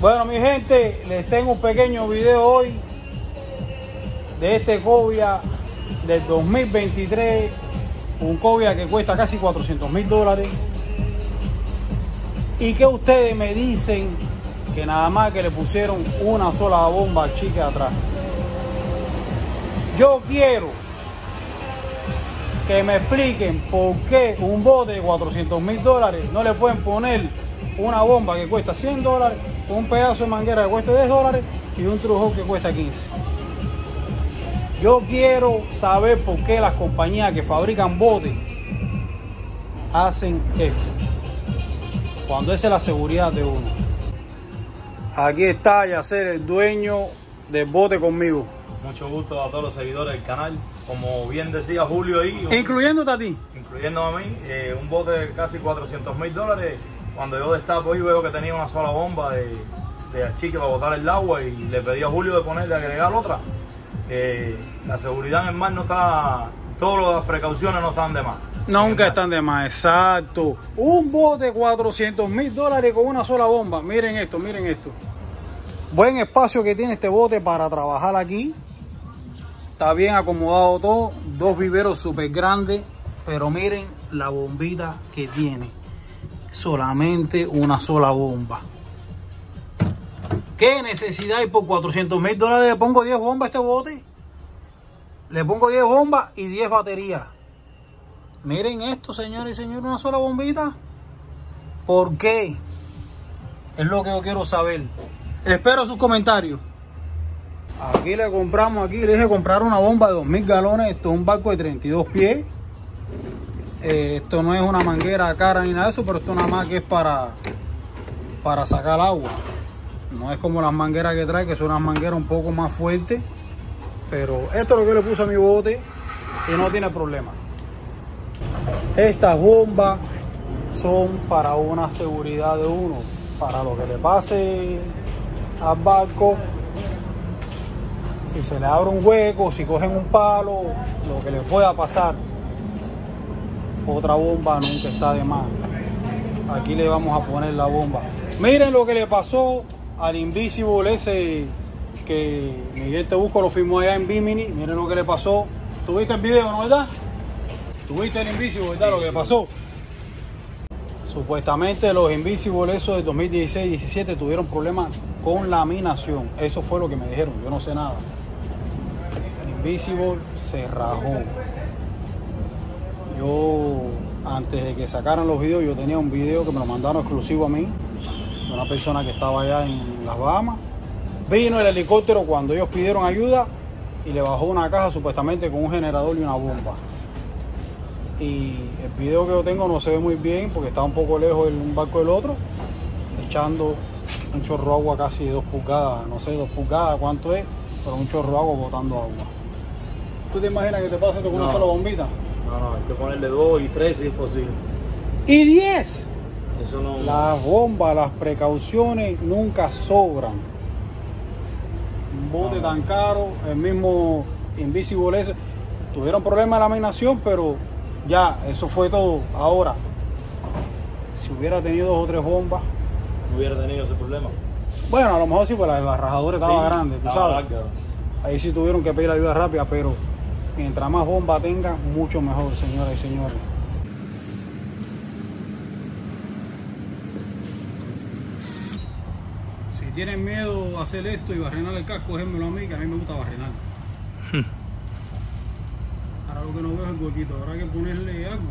Bueno, mi gente, les tengo un pequeño video hoy de este Cobia del 2023. Un Cobia que cuesta casi 400 mil dólares. Y que ustedes me dicen que nada más que le pusieron una sola bomba al chique atrás. Yo quiero que me expliquen por qué un bote de 400 mil dólares no le pueden poner una bomba que cuesta 100 dólares, un pedazo de manguera que cuesta 10 dólares y un trujo que cuesta 15. Yo quiero saber por qué las compañías que fabrican botes hacen esto. Cuando esa es la seguridad de uno. Aquí está Yacer, el dueño del bote conmigo. Mucho gusto a todos los seguidores del canal. Como bien decía Julio ahí, un- Incluyéndote a ti. incluyendo a mí, eh, un bote de casi 400 mil dólares. Cuando yo destapo y veo que tenía una sola bomba de, de achique para botar el agua y le pedí a Julio de ponerle, agregar otra. La seguridad en el mar no está, todas las precauciones no están de más. Nunca están de más, exacto. Un bote de 400 mil dólares con una sola bomba. Miren esto, miren esto. Buen espacio que tiene este bote para trabajar aquí. Está bien acomodado todo. Dos viveros súper grandes. Pero miren la bombita que tiene. Solamente una sola bomba. ¿Qué necesidad hay por 400 mil dólares? Le pongo 10 bombas a este bote. Le pongo 10 bombas y 10 baterías. Miren esto, señores y señores, una sola bombita. ¿Por qué? Es lo que yo quiero saber. Espero sus comentarios. Aquí le compramos, aquí le dije comprar una bomba de 2000 galones. Esto es un barco de 32 pies. Eh, esto no es una manguera cara ni nada de eso, pero esto nada más que es para, para sacar agua. No es como las mangueras que trae, que son unas mangueras un poco más fuertes. Pero esto es lo que le puse a mi bote y no tiene problema. Estas bombas son para una seguridad de uno, para lo que le pase al barco. Si se le abre un hueco, si cogen un palo, lo que le pueda pasar. Otra bomba nunca está de más. Aquí le vamos a poner la bomba. Miren lo que le pasó al Invisible ese que Miguel Tebusco lo firmó allá en Bimini. Miren lo que le pasó. ¿Tuviste el video, no verdad? Tuviste el Invisible, ¿verdad? Lo que pasó. Supuestamente los Invisible, esos de 2016-17, tuvieron problemas con laminación. Eso fue lo que me dijeron, yo no sé nada. El Invisible se rajó. Yo, antes de que sacaran los videos, yo tenía un video que me lo mandaron exclusivo a mí, de una persona que estaba allá en las Bahamas. Vino el helicóptero cuando ellos pidieron ayuda y le bajó una caja supuestamente con un generador y una bomba y el video que yo tengo no se ve muy bien porque está un poco lejos el un barco del otro, echando un chorro de agua casi de dos pulgadas, no sé, dos pulgadas cuánto es, pero un chorro de agua botando agua. ¿Tú te imaginas que te pase esto con una sola bombita? No, no, hay que ponerle dos y tres si es posible. ¡Y 10! Eso no. Las bombas, las precauciones nunca sobran. Un bote tan caro, el mismo Invisible ese, tuvieron problemas de laminación, pero ya, eso fue todo. Ahora, si hubiera tenido dos o tres bombas, no hubiera tenido ese problema. bueno, a lo mejor sí, pues la, la rajadura estaba Sí, grande, tú estaba sabes. larga. Ahí sí tuvieron que pedir ayuda rápida, pero mientras más bomba tenga, mucho mejor, señoras y señores. Si tienen miedo a hacer esto y barrenar el casco, déjenmelo a mí, que a mí me gusta barrenar. Ahora lo que no veo es el huequito, habrá que ponerle algo.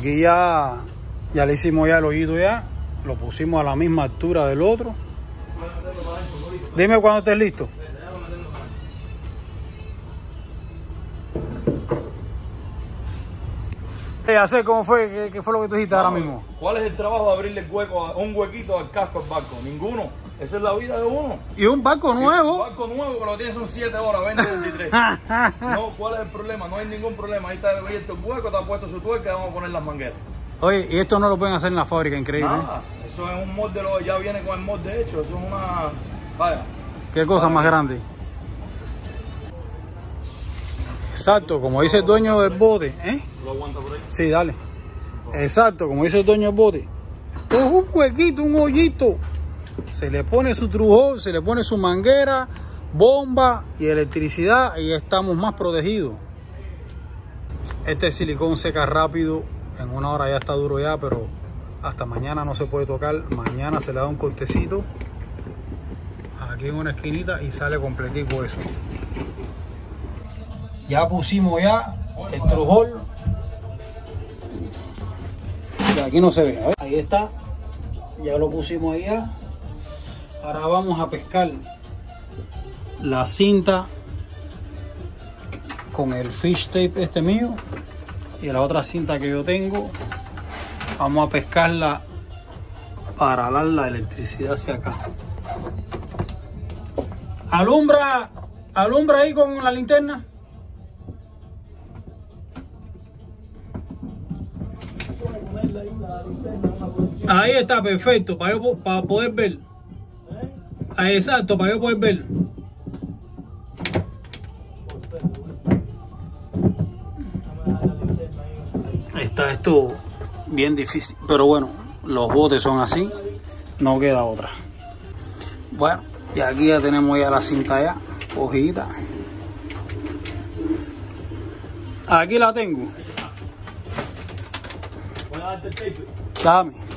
Aquí ya, ya le hicimos ya el hoyito ya, lo pusimos a la misma altura del otro. Dime cuando estés listo. Ya sé cómo fue, qué, qué fue lo que tú dijiste ahora mismo. ¿Cuál es el trabajo de abrirle hueco a- un huequito al casco al barco? Ninguno. Esa es la vida de uno. Y un barco Un nuevo. barco nuevo que lo tienes son 7 horas, 20, 23. no, ¿cuál es el problema? No hay ningún problema. Ahí está abierto el hueco, está puesto su tuerca y vamos a poner las mangueras. Oye, y esto no lo pueden hacer en la fábrica, increíble. ¿eh? Eso es un molde, ya viene con el molde hecho. Eso es una. Vaya. Qué cosa más grande. Exacto, como dice el dueño del bote, ¿eh? ¿Lo aguanta por ahí? Sí, dale. Exacto, como dice el dueño del bote. Es un huequito, un hoyito. Se le pone su trujón, se le pone su manguera, bomba y electricidad y estamos más protegidos. Este silicón seca rápido, en una hora ya está duro ya, pero hasta mañana no se puede tocar. Mañana se le da un cortecito aquí en una esquinita y sale completico eso. Ya pusimos ya el trujol aquí no se ve. Ahí está. Ya lo pusimos ahí. Ahora vamos a pescar la cinta con el fish tape este mío y la otra cinta que yo tengo. Vamos a pescarla para dar la electricidad hacia acá. Alumbra, alumbra ahí con la linterna. Ahí está, perfecto, para, para poder ver. Ahí, exacto, para yo poder ver. Está esto bien difícil, pero bueno, los botes son así, no queda otra. Bueno, y aquí ya tenemos ya la cinta ya, cogida. Aquí la tengo. Voy a darte el tape. Dame.